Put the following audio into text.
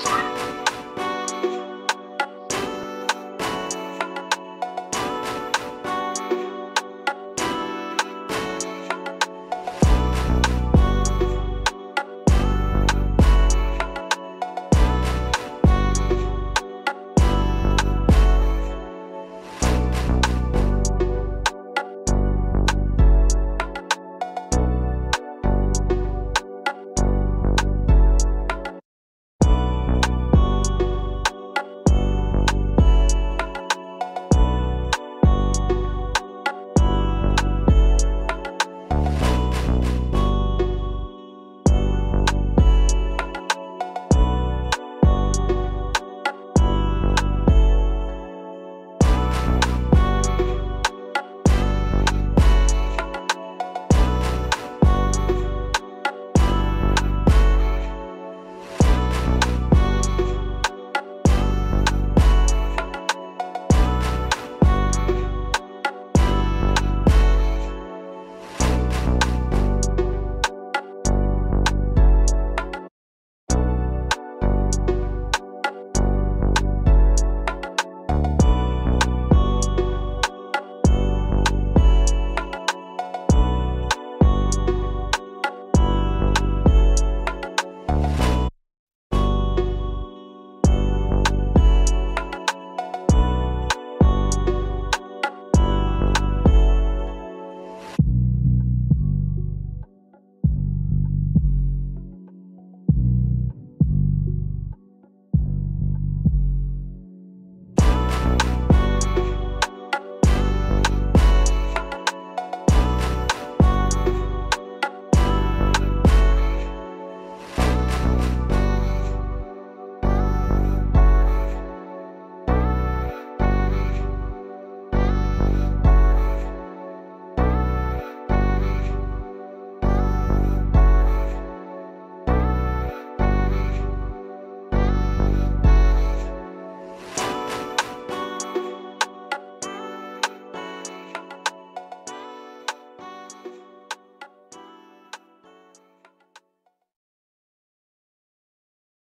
the.